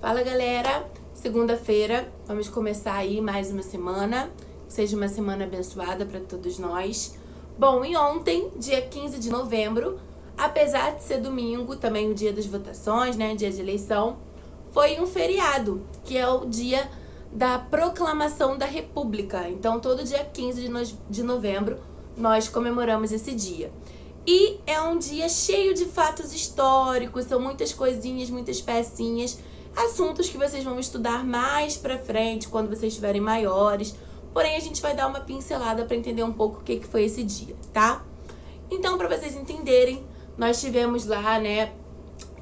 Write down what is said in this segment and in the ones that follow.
Fala galera, segunda-feira, vamos começar aí mais uma semana. Seja uma semana abençoada para todos nós. Bom, e ontem, dia 15 de novembro, apesar de ser domingo, também o dia das votações, né, dia de eleição, foi um feriado, que é o dia da proclamação da República. Então, todo dia 15 de novembro, nós comemoramos esse dia. E é um dia cheio de fatos históricos, são muitas coisinhas, muitas pecinhas assuntos que vocês vão estudar mais pra frente, quando vocês estiverem maiores. Porém, a gente vai dar uma pincelada para entender um pouco o que, que foi esse dia, tá? Então, para vocês entenderem, nós tivemos lá, né,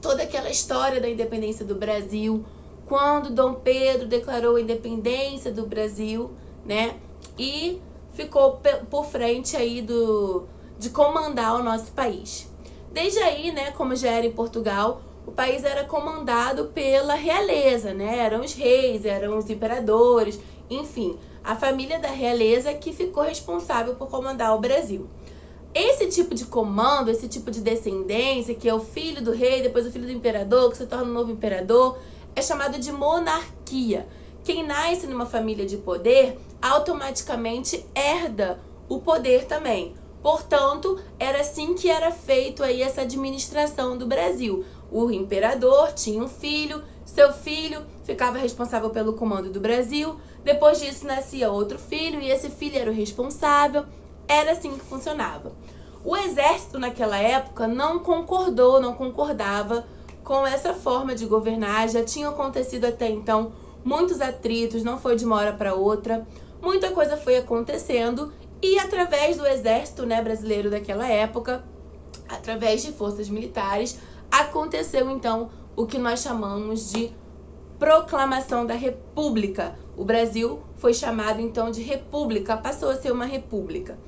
toda aquela história da independência do Brasil, quando Dom Pedro declarou a independência do Brasil, né? E ficou por frente aí do de comandar o nosso país. Desde aí, né, como já era em Portugal, o país era comandado pela realeza, né? Eram os reis, eram os imperadores, enfim, a família da realeza que ficou responsável por comandar o Brasil. Esse tipo de comando, esse tipo de descendência, que é o filho do rei, depois o filho do imperador, que se torna o novo imperador, é chamado de monarquia. Quem nasce numa família de poder automaticamente herda o poder também. Portanto, era assim que era feito aí essa administração do Brasil. O imperador tinha um filho, seu filho ficava responsável pelo comando do Brasil. Depois disso nascia outro filho e esse filho era o responsável. Era assim que funcionava. O exército naquela época não concordou, não concordava com essa forma de governar. Já tinha acontecido até então muitos atritos, não foi de uma hora para outra. Muita coisa foi acontecendo e através do exército né, brasileiro daquela época, através de forças militares, aconteceu então o que nós chamamos de proclamação da República. O Brasil foi chamado então de República, passou a ser uma república.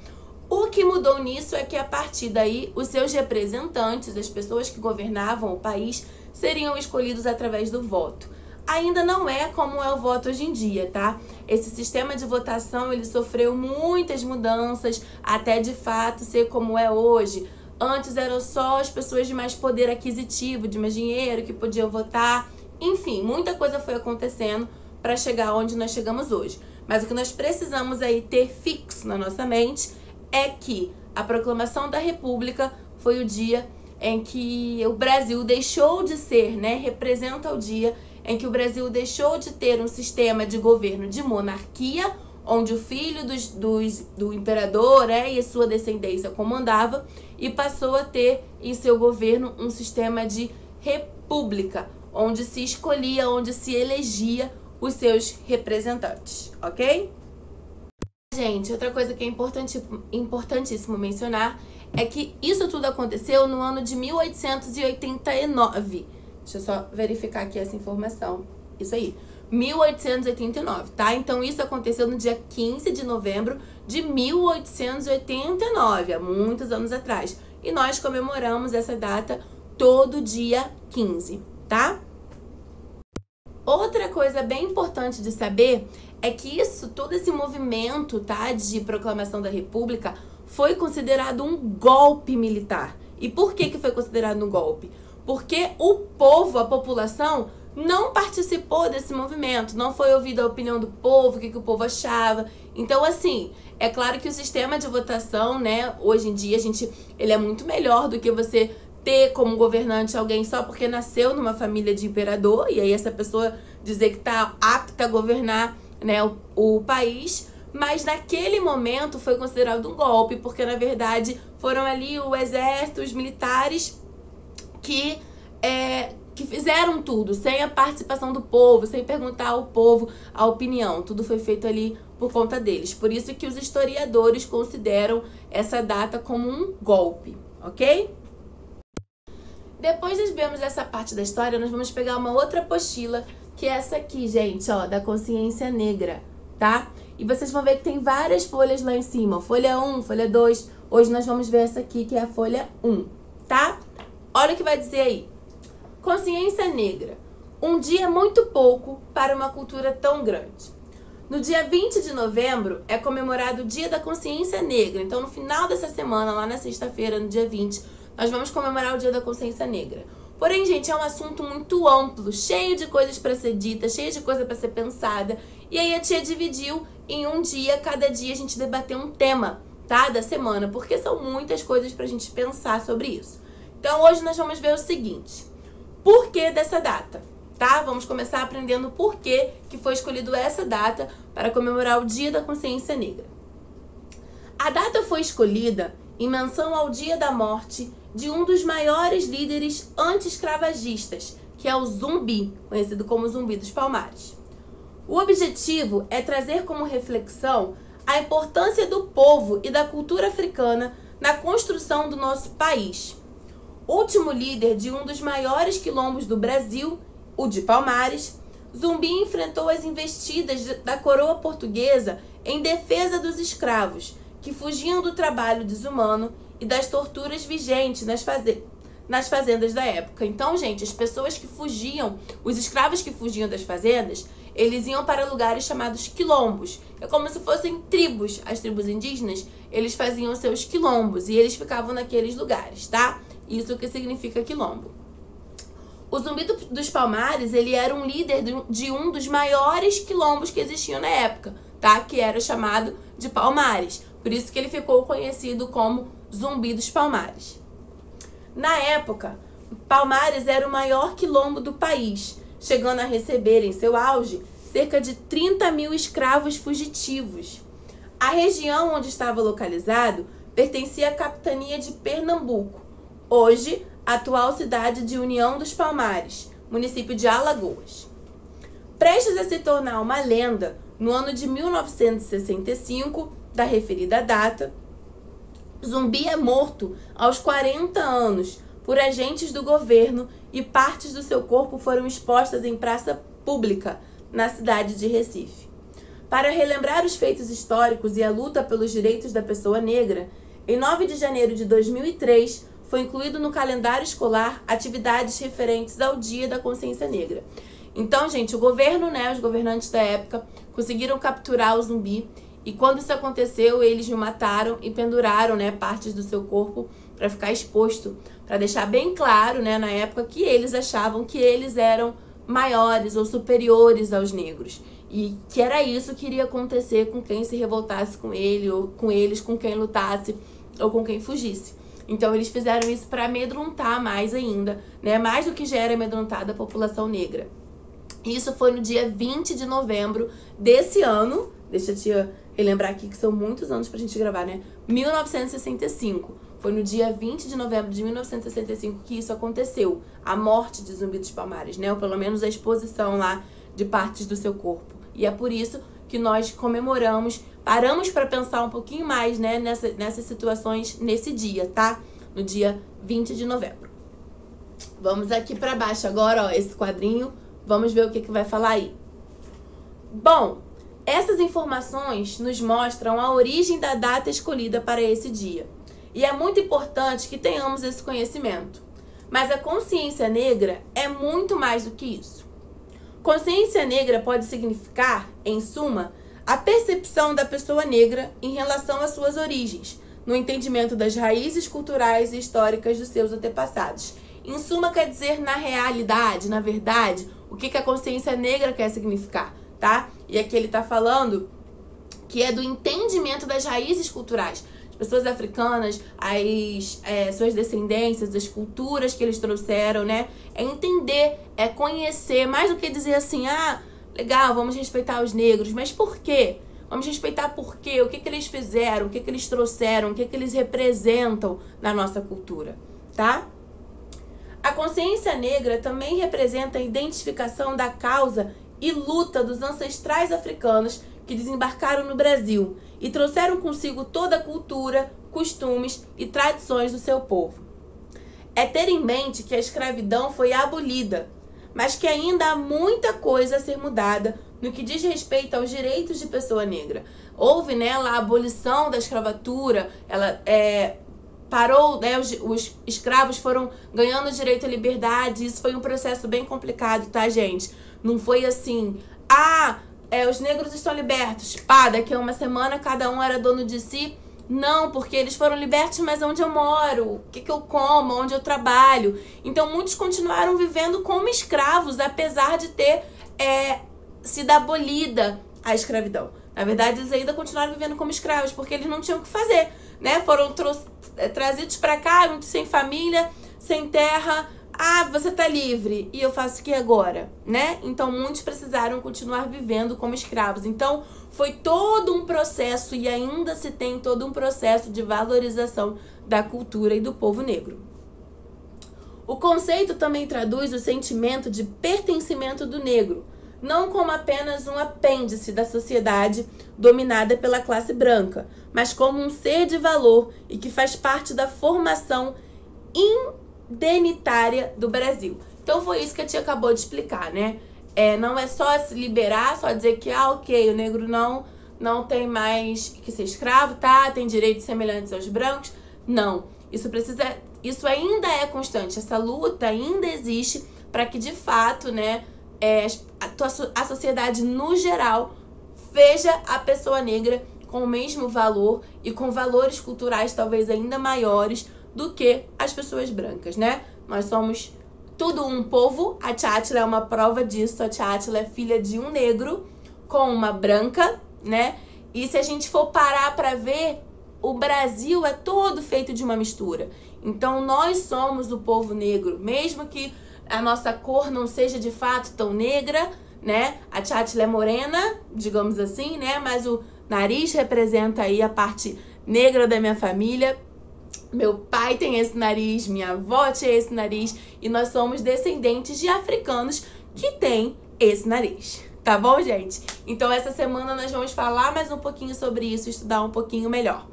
O que mudou nisso é que a partir daí os seus representantes, as pessoas que governavam o país, seriam escolhidos através do voto. Ainda não é como é o voto hoje em dia, tá? Esse sistema de votação ele sofreu muitas mudanças até de fato ser como é hoje Antes eram só as pessoas de mais poder aquisitivo, de mais dinheiro, que podiam votar. Enfim, muita coisa foi acontecendo para chegar onde nós chegamos hoje. Mas o que nós precisamos aí ter fixo na nossa mente é que a proclamação da República foi o dia em que o Brasil deixou de ser, né, representa o dia em que o Brasil deixou de ter um sistema de governo de monarquia onde o filho dos, dos, do imperador né, e sua descendência comandava, e passou a ter em seu governo um sistema de república, onde se escolhia, onde se elegia os seus representantes, ok? Gente, outra coisa que é importantíssimo, importantíssimo mencionar é que isso tudo aconteceu no ano de 1889. Deixa eu só verificar aqui essa informação. Isso aí. 1889, tá? Então isso aconteceu no dia 15 de novembro de 1889, há muitos anos atrás. E nós comemoramos essa data todo dia 15, tá? Outra coisa bem importante de saber é que isso, todo esse movimento, tá, de proclamação da República, foi considerado um golpe militar. E por que que foi considerado um golpe? Porque o povo, a população, não participou desse movimento, não foi ouvida a opinião do povo, o que, que o povo achava. Então, assim, é claro que o sistema de votação, né, hoje em dia, a gente, ele é muito melhor do que você ter como governante alguém só porque nasceu numa família de imperador, e aí essa pessoa dizer que está apta a governar né, o, o país. Mas naquele momento foi considerado um golpe, porque na verdade foram ali o exército, os militares que é, que fizeram tudo sem a participação do povo, sem perguntar ao povo a opinião. Tudo foi feito ali por conta deles. Por isso que os historiadores consideram essa data como um golpe, ok? Depois de vermos essa parte da história, nós vamos pegar uma outra apostila, que é essa aqui, gente, ó, da consciência negra, tá? E vocês vão ver que tem várias folhas lá em cima, folha 1, folha 2. Hoje nós vamos ver essa aqui, que é a folha 1, tá? Olha o que vai dizer aí. Consciência negra. Um dia muito pouco para uma cultura tão grande. No dia 20 de novembro é comemorado o Dia da Consciência Negra. Então, no final dessa semana, lá na sexta-feira, no dia 20, nós vamos comemorar o Dia da Consciência Negra. Porém, gente, é um assunto muito amplo, cheio de coisas para ser dita, cheio de coisa para ser pensada. E aí a tia dividiu em um dia, cada dia a gente debater um tema, tá? Da semana, porque são muitas coisas pra gente pensar sobre isso. Então hoje nós vamos ver o seguinte: por que dessa data? Tá? Vamos começar aprendendo o porquê que foi escolhido essa data para comemorar o Dia da Consciência Negra. A data foi escolhida em menção ao dia da morte de um dos maiores líderes anti-escravagistas, que é o Zumbi, conhecido como Zumbi dos Palmares. O objetivo é trazer como reflexão a importância do povo e da cultura africana na construção do nosso país. Último líder de um dos maiores quilombos do Brasil, o de Palmares, Zumbi enfrentou as investidas da coroa portuguesa em defesa dos escravos, que fugiam do trabalho desumano e das torturas vigentes nas, faze nas fazendas da época. Então, gente, as pessoas que fugiam, os escravos que fugiam das fazendas, eles iam para lugares chamados quilombos. É como se fossem tribos. As tribos indígenas, eles faziam seus quilombos e eles ficavam naqueles lugares, tá? Isso que significa quilombo. O Zumbi dos Palmares, ele era um líder de um dos maiores quilombos que existiam na época, tá? Que era chamado de Palmares. Por isso que ele ficou conhecido como Zumbi dos Palmares. Na época, Palmares era o maior quilombo do país, chegando a receber em seu auge cerca de 30 mil escravos fugitivos. A região onde estava localizado pertencia à capitania de Pernambuco, hoje atual cidade de União dos Palmares, município de Alagoas. Prestes a se tornar uma lenda, no ano de 1965, da referida data, Zumbi é morto aos 40 anos por agentes do governo e partes do seu corpo foram expostas em praça pública na cidade de Recife. Para relembrar os feitos históricos e a luta pelos direitos da pessoa negra, em 9 de janeiro de 2003 foi incluído no calendário escolar atividades referentes ao Dia da Consciência Negra. Então, gente, o governo, né, os governantes da época conseguiram capturar o zumbi e quando isso aconteceu, eles me mataram e penduraram, né, partes do seu corpo para ficar exposto, para deixar bem claro, né, na época que eles achavam que eles eram maiores ou superiores aos negros e que era isso que iria acontecer com quem se revoltasse com ele ou com eles, com quem lutasse ou com quem fugisse. Então eles fizeram isso para amedrontar mais ainda, né, mais do que já era amedrontada a população negra. Isso foi no dia 20 de novembro desse ano. Deixa eu te relembrar aqui que são muitos anos pra gente gravar, né? 1965. Foi no dia 20 de novembro de 1965 que isso aconteceu. A morte de Zumbi dos Palmares, né? Ou pelo menos a exposição lá de partes do seu corpo. E é por isso que nós comemoramos, paramos para pensar um pouquinho mais, né, nessa, nessas situações nesse dia, tá? No dia 20 de novembro. Vamos aqui para baixo agora, ó, esse quadrinho. Vamos ver o que, que vai falar aí. Bom, essas informações nos mostram a origem da data escolhida para esse dia. E é muito importante que tenhamos esse conhecimento. Mas a consciência negra é muito mais do que isso. Consciência negra pode significar, em suma, a percepção da pessoa negra em relação às suas origens, no entendimento das raízes culturais e históricas dos seus antepassados. Em suma, quer dizer, na realidade, na verdade, o que, que a consciência negra quer significar tá? E aqui ele tá falando que é do entendimento das raízes culturais. As pessoas africanas, as é, suas descendências, as culturas que eles trouxeram, né? É entender, é conhecer, mais do que dizer assim, ah, legal, vamos respeitar os negros, mas por quê? Vamos respeitar por quê? O que, que eles fizeram, o que, que eles trouxeram, o que, que eles representam na nossa cultura, tá? A consciência negra também representa a identificação da causa e luta dos ancestrais africanos que desembarcaram no Brasil e trouxeram consigo toda a cultura, costumes e tradições do seu povo. É ter em mente que a escravidão foi abolida, mas que ainda há muita coisa a ser mudada no que diz respeito aos direitos de pessoa negra. Houve nela a abolição da escravatura, ela é, parou, né, os, os, escravos foram ganhando direito à liberdade, isso foi um processo bem complicado, tá, gente? Não foi assim, ah, é, os negros estão libertos, pá, daqui a uma semana cada um era dono de si Não, porque eles foram libertos, mas onde eu moro? O que, que eu como? Onde eu trabalho? Então, muitos continuaram vivendo como escravos, apesar de ter é, sido abolida a escravidão. Na verdade, eles ainda continuaram vivendo como escravos, porque eles não tinham o que fazer, né? Foram é, trazidos para cá, muitos sem família, sem terra. Ah, você tá livre. E eu faço o que agora, né? Então, muitos precisaram continuar vivendo como escravos. Então, foi todo um processo e ainda se tem todo um processo de valorização da cultura e do povo negro. O conceito também traduz o sentimento de pertencimento do negro, não como apenas um apêndice da sociedade dominada pela classe branca, mas como um ser de valor e que faz parte da formação indenitária do Brasil. Então foi isso que a tia acabou de explicar, né? É, não é só se liberar, só dizer que, ah, ok, o negro não, não tem mais que ser escravo, tá? Tem direitos semelhantes aos brancos. Não. Isso precisa. Isso ainda é constante. Essa luta ainda existe para que, de fato, né, é, a, a sociedade no geral veja a pessoa negra com o mesmo valor e com valores culturais talvez ainda maiores do que as pessoas brancas, né? Nós somos tudo um povo. A Tchatila é uma prova disso. A Tchatila é filha de um negro com uma branca, né? E se a gente for parar para ver, o Brasil é todo feito de uma mistura. Então nós somos o povo negro, mesmo que a nossa cor não seja de fato tão negra, né? A Tchatila é morena, digamos assim, né? Mas o nariz representa aí a parte negra da minha família. Meu pai tem esse nariz, minha avó tinha esse nariz e nós somos descendentes de africanos que têm esse nariz. Tá bom, gente? Então essa semana nós vamos falar mais um pouquinho sobre isso, estudar um pouquinho melhor.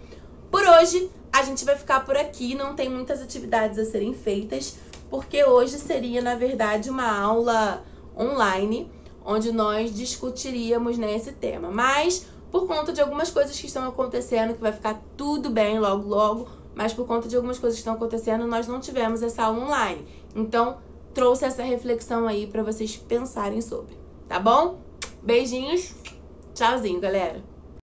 Por hoje, a gente vai ficar por aqui, não tem muitas atividades a serem feitas, porque hoje seria, na verdade, uma aula online, onde nós discutiríamos né, esse tema. Mas, por conta de algumas coisas que estão acontecendo, que vai ficar tudo bem logo, logo, mas por conta de algumas coisas que estão acontecendo, nós não tivemos essa aula online. Então, trouxe essa reflexão aí para vocês pensarem sobre, tá bom? Beijinhos, tchauzinho, galera!